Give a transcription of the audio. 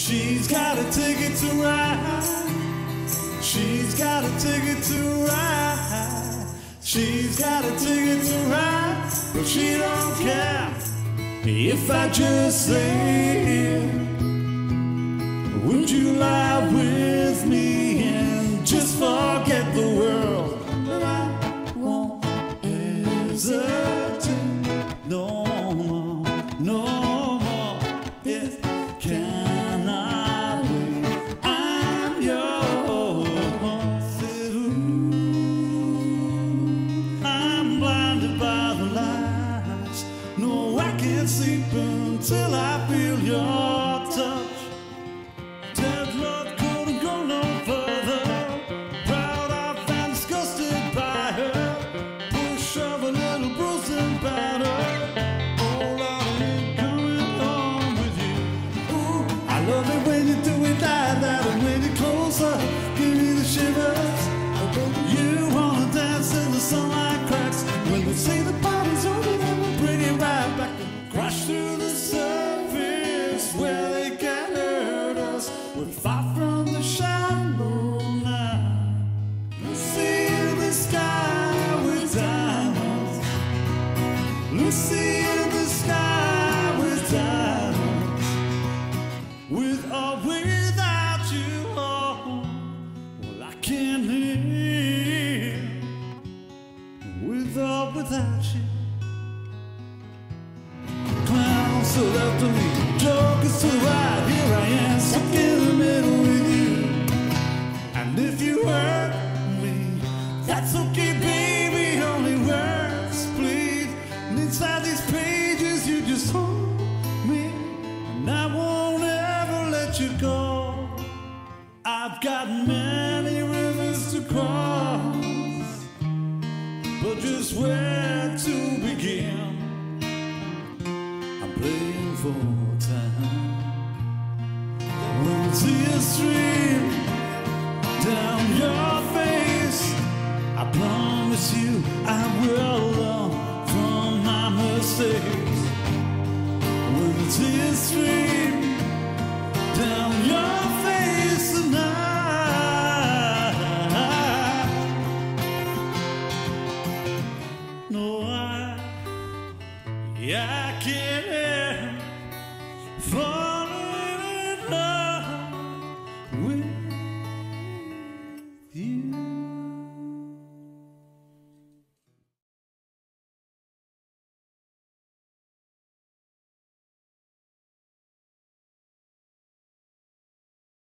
She's got a ticket to ride. She's got a ticket to ride. She's got a ticket to ride, but she don't care if I just say, Would you lie with me and just forget the world? But I won't hesitate where they hurt us. We're far from the shallow now. In the sky with diamonds. In the sky with diamonds. With or without you, oh, well, I can't live. With or without you. The left of me, jokers to the right. Here I am, stuck in the middle with you. And if you hurt me, that's okay, baby. Only words, please. And inside these pages, you just hold me, and I won't ever let you go. I've got many rivers to cross, but just where for time. When tears stream down your face, I promise you I will learn from my mistakes. When tears stream down your face tonight, no, I, yeah, I can't. help for